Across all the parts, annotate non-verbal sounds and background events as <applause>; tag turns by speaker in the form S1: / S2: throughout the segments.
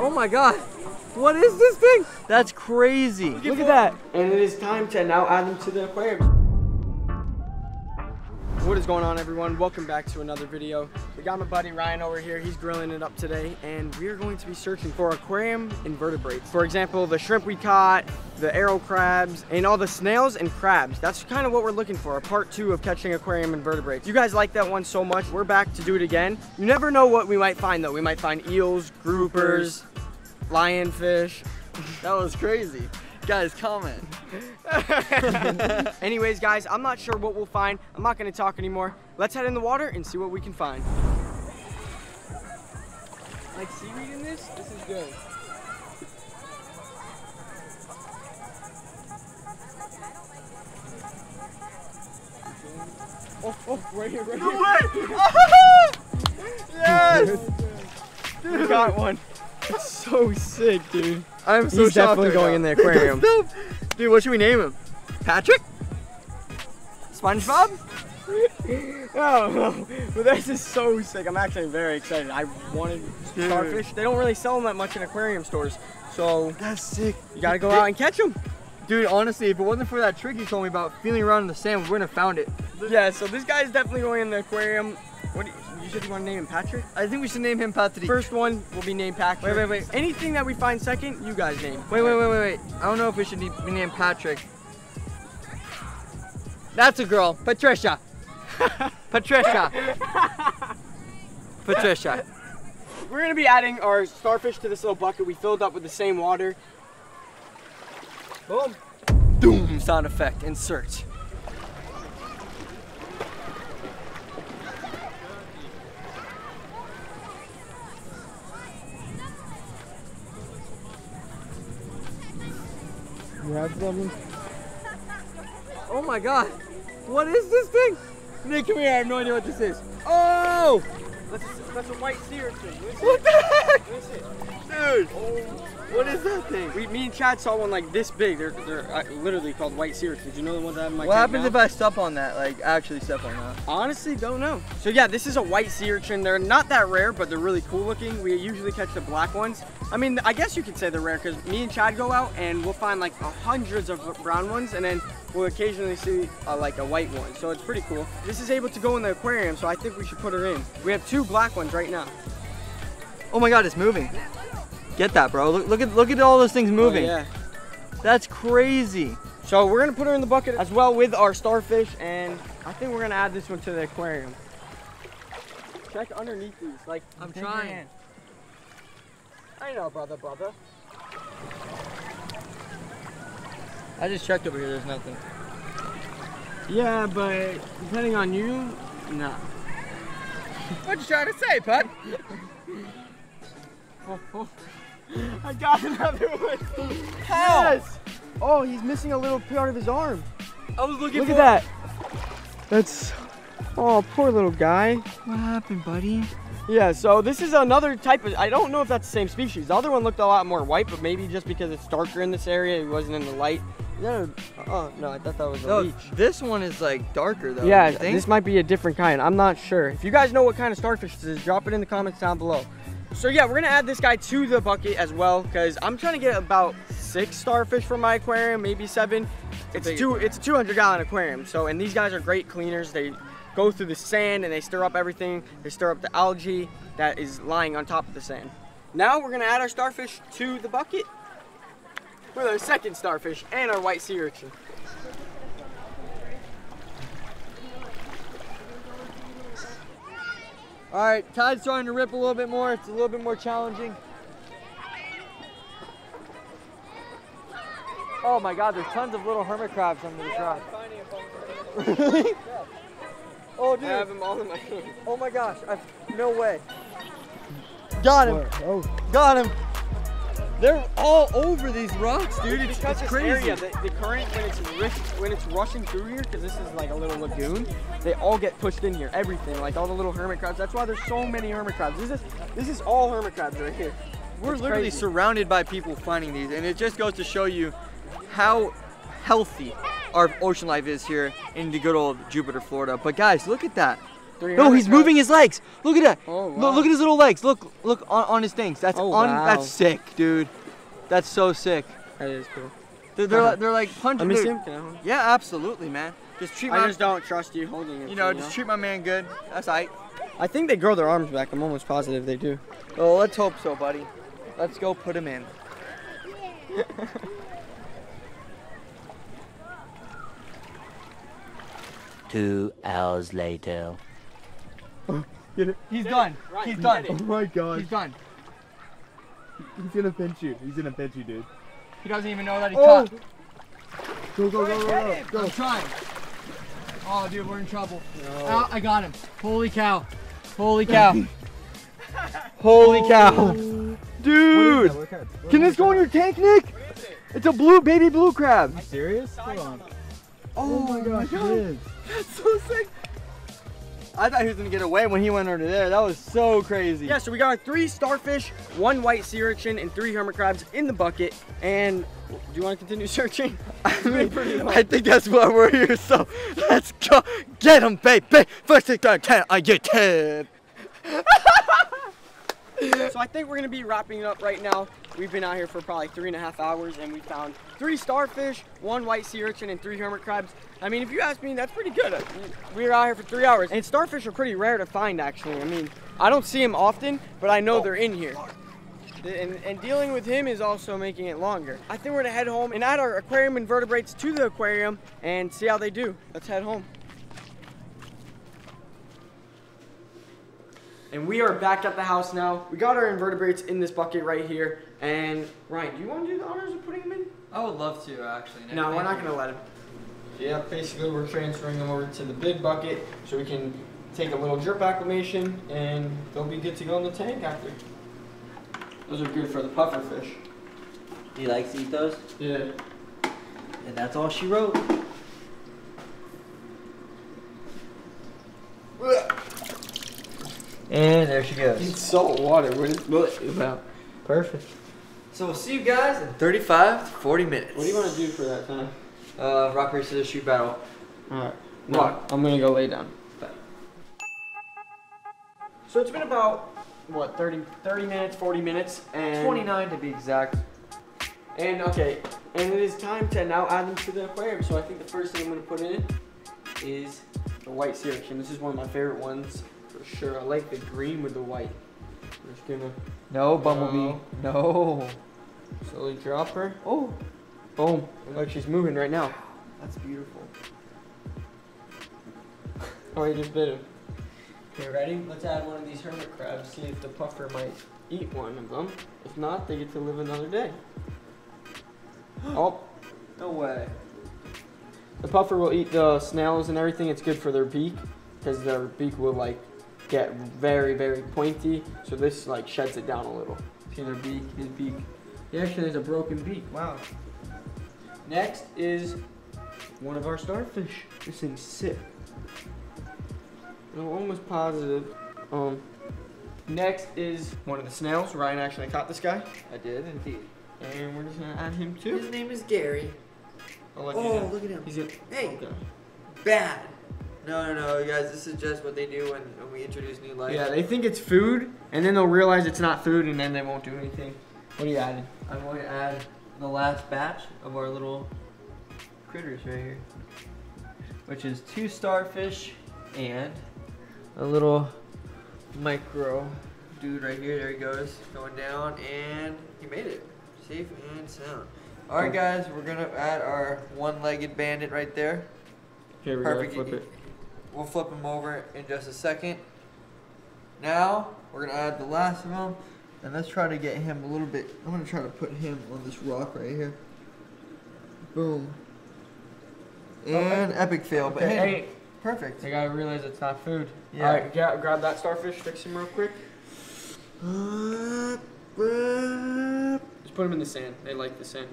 S1: Oh my god. What is this thing? That's crazy.
S2: Look at that. And it is time to now add them to the aquarium. What is going on everyone? Welcome back to another video. We got my buddy Ryan over here. He's grilling it up today and we are going to be searching for aquarium invertebrates. For example, the shrimp we caught, the arrow crabs, and all the snails and crabs. That's kind of what we're looking for, a part two of catching aquarium invertebrates. You guys like that one so much, we're back to do it again. You never know what we might find though. We might find eels, groupers, lionfish.
S1: That was crazy. Guys, comment. <laughs>
S2: Anyways, guys, I'm not sure what we'll find. I'm not gonna talk anymore. Let's head in the water and see what we can find. Like seaweed in this? This is good. Oh, oh, right here, right here. <laughs> <laughs>
S1: yes!
S2: We got one. It's so sick, dude.
S1: I'm so
S2: He's
S1: shocked
S2: definitely
S1: right
S2: going
S1: now.
S2: in the <laughs> aquarium.
S1: Dude, what should we name him? Patrick?
S2: SpongeBob? <laughs> oh no, but this is so sick. I'm actually very excited. I wanted starfish. They don't really sell them that much in aquarium stores, so
S1: That's sick.
S2: you gotta go out and catch them.
S1: Dude, honestly, if it wasn't for that trick you told me about feeling around in the sand, we wouldn't have found it.
S2: Yeah, so this guy's definitely going in the aquarium. What do you, you said you want to name him Patrick?
S1: I think we should name him Patrick.
S2: First one will be named Patrick.
S1: Wait, wait, wait.
S2: Anything that we find second, you guys name.
S1: Wait, wait, wait, wait, wait. I don't know if we should be named Patrick. That's a girl. Patricia. <laughs> Patricia. Patricia.
S2: We're gonna be adding our starfish to this little bucket we filled up with the same water. Boom.
S1: Doom sound effect. Insert.
S2: You have something?
S1: Oh my god. What is this thing? Nick, come here. I have no idea what this is. Oh!
S2: That's a, that's a white sea urchin.
S1: What the heck?
S2: Let me see.
S1: Dude. What is that thing?
S2: We, me and Chad saw one like this big. They're, they're uh, literally called white sea Did You know the ones I have in my
S1: What happens
S2: now?
S1: if I step on that? Like, actually step on that?
S2: Honestly, don't know. So yeah, this is a white sea urchin. They're not that rare, but they're really cool looking. We usually catch the black ones. I mean, I guess you could say they're rare because me and Chad go out and we'll find like hundreds of brown ones, and then we'll occasionally see uh, like a white one. So it's pretty cool. This is able to go in the aquarium, so I think we should put her in. We have two black ones right now.
S1: Oh my god, it's moving. Get that, bro. Look, look at look at all those things moving.
S2: Oh, yeah.
S1: That's crazy.
S2: So we're gonna put her in the bucket as well with our starfish, and I think we're gonna add this one to the aquarium. Check underneath these, like
S1: I'm
S2: take your
S1: trying.
S2: Hand. I know, brother, brother.
S1: I just checked over here. There's nothing.
S2: Yeah, but depending on you, nah.
S1: What you trying to say, Put?
S2: Oh, oh. I got another one.
S1: How?
S2: Yes. Oh, he's missing a little part of his arm.
S1: I was looking
S2: Look
S1: for.
S2: at that. That's. Oh, poor little guy.
S1: What happened, buddy?
S2: Yeah, so this is another type of. I don't know if that's the same species. The other one looked a lot more white, but maybe just because it's darker in this area, it wasn't in the light. That oh no, I thought that was a
S1: No,
S2: leech.
S1: this one is like darker though.
S2: Yeah, this might be a different kind. I'm not sure. If you guys know what kind of starfish this is, drop it in the comments down below. So yeah, we're gonna add this guy to the bucket as well, because I'm trying to get about six starfish from my aquarium, maybe seven. It's
S1: big
S2: two. It's a 200 gallon aquarium. So and these guys are great cleaners. They go through the sand and they stir up everything. They stir up the algae that is lying on top of the sand. Now we're gonna add our starfish to the bucket with our second starfish and our white sea urchin.
S1: All right, tide's starting to rip a little bit more. It's a little bit more challenging. Oh my God, there's tons of little hermit crabs under this rock. Really? <laughs> Oh, dude.
S2: I have them all in my hand.
S1: Oh my gosh. I, no way. Got him.
S2: Oh.
S1: Got him. They're all over these rocks, dude. It's,
S2: because
S1: it's
S2: this
S1: crazy.
S2: area, the, the current when it's rish, when it's rushing through here, because this is like a little lagoon, they all get pushed in here. Everything, like all the little hermit crabs. That's why there's so many hermit crabs. This is this is all hermit crabs right here.
S1: We're
S2: It's
S1: literally
S2: crazy.
S1: surrounded by people finding these, and it just goes to show you how healthy our ocean life is here in the good old Jupiter, Florida. But guys, look at that. No, he's moving his legs. Look at that.
S2: Oh,
S1: Look,
S2: wow.
S1: look at his little legs. Look, look on, on his things. That's
S2: Oh,
S1: on.
S2: wow.
S1: That's sick, dude. That's so sick.
S2: That is cool.
S1: They're they're, uh-huh. like, they're like punching.
S2: Let me see him. I?
S1: Yeah, absolutely, man. Just treat my.
S2: I just don't trust you holding it.
S1: you know, just treat my man good. That's aight.
S2: I think they grow their arms back. I'm almost positive they do.
S1: Well, let's hope so, buddy. Let's go put him in. <laughs>
S3: Two hours later.
S4: Get it.
S1: He's done.
S2: Right,
S1: He's done.
S2: it.
S4: Oh my gosh.
S1: He's done.
S4: He's gonna pinch you. He's gonna pinch you, dude.
S1: He doesn't even know that he
S4: Oh!
S1: caught.
S4: Go, go, go, go, go.
S1: I'm trying. Oh, dude, we're in trouble. Oh, I got him. Holy cow. Holy cow. <laughs> Holy cow. Dude. Can this go in your tank, Nick? It's a blue baby blue crab.
S4: serious? Hold on.
S1: Oh, oh,
S4: my gosh, is. <laughs>
S1: That's so sick. I thought he was gonna get away when he went under there. That was so crazy.
S2: Yeah, so we got three starfish, one white sea urchin, and three hermit crabs in the bucket. And do you want to continue <laughs> searching?
S1: I mean, I think that's what we're here. So let's go get him, baby. First thing I can, I get ten. <laughs>
S2: So I think we're gonna be wrapping it up right now. We've been out here for probably three and a half hours and we found three starfish, one white sea urchin, and three hermit crabs. I mean, if you ask me, that's pretty good. We were out here for three hours and starfish are pretty rare to find actually. I mean, I don't see them often, but I know oh. they're in here. And, and dealing with him is also making it longer. I think we're gonna head home and add our aquarium invertebrates to the aquarium and see how they do. Let's head home. And we are back at the house now. We got our invertebrates in this bucket right here. And Ryan, do you want to do the honors of putting them in?
S1: I would love to actually. Nick.
S2: No, we're not gonna let him. Yeah, basically we're transferring them over to the big bucket so we can take a little drip acclimation and they'll be good to go in the tank after. Those are good for the puffer fish.
S3: He likes to eat those,
S2: Yeah.
S3: and that's all she wrote. And there she goes.
S2: It's salt water. What is what about?
S3: Perfect.
S1: So we'll see you guys in 35 to 40 minutes.
S2: What do you want to do for that time?
S1: Uh, rock paper scissors shoot battle.
S2: Alright. No, I'm gonna go lay down. So it's been about what 30, 30 minutes, 40 minutes, and
S1: 29 to be exact.
S2: And okay, and it is time to now add them to the aquarium. So I think the first thing I'm gonna put in is the white sea urchin. This is one of my favorite ones for sure. I like the green with the white. We're just gonna
S1: No, Bumblebee. No.
S2: Slowly drop her. Oh, boom! Like she's moving right now.
S1: That's beautiful. <laughs>
S2: Oh, he just bit him. Okay, ready? Let's add one of these hermit crabs. See if the puffer might eat one of them. If not, they get to live another day. <gasps> Oh,
S1: No way.
S2: the puffer will eat the snails and everything. It's good for their beak because their beak will like get very, very pointy. So this like sheds it down a little. See their beak, his beak. Yeah, actually, there's a broken beak. Wow. Next is one of our starfish. This thing's sick. I'm almost positive. Um, next is one of the snails. Ryan actually caught this guy,
S1: I did indeed.
S2: and we're just gonna add him too.
S1: His name is Gary.
S2: I'll let you
S1: Oh,
S2: know.
S1: look at him.
S2: He's in.
S1: Hey.
S2: Okay.
S1: Bad. No, no, no, you guys. This is just what they do when, when we introduce new life.
S2: Yeah, they think it's food, and then they'll realize it's not food, and then they won't do anything. What are you adding?
S1: I'm going to add the last batch of our little critters right here, which is two starfish and a little micro dude right here. There he goes, going down, and he made it safe and sound. All right, guys, we're gonna add our one-legged bandit right there.
S2: Here we
S1: Perfect.
S2: go. Flip it.
S1: We'll flip him over in just a second. Now we're gonna add the last of them, and let's try to get him a little bit. I'm gonna try to put him on this rock right here. Boom. And epic fail, but
S2: Okay,
S1: hey,
S2: hey,
S1: perfect.
S2: they gotta realize it's not food.
S1: Yeah.
S2: All right, gra- grab that starfish, fix him real quick. Just put him in the sand. They like the sand.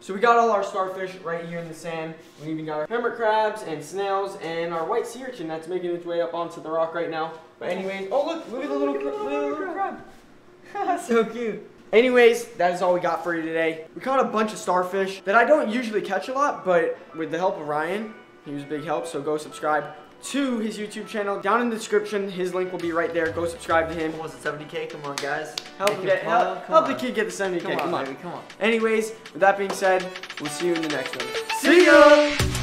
S2: So we got all our starfish right here in the sand. We even got our hermit crabs and snails and our white sea urchin that's making its way up onto the rock right now. But anyways, oh look, look at the little, cra- look little crab. <laughs>
S1: so cute.
S2: Anyways, that is all we got for you today. We caught a bunch of starfish that I don't usually catch a lot, but with the help of Ryan, he was a big help, so go subscribe to his YouTube channel. Down in the description, his link will be right there. Go subscribe to him.
S1: Almost it, 70k. Come on, guys.
S2: Help him get
S1: follow.
S2: help,
S1: Come
S2: help the kid get the 70k.
S1: Come on,
S2: Come on.
S1: baby. Come on.
S2: Anyways, with that being said, we'll see you in the next one. See ya!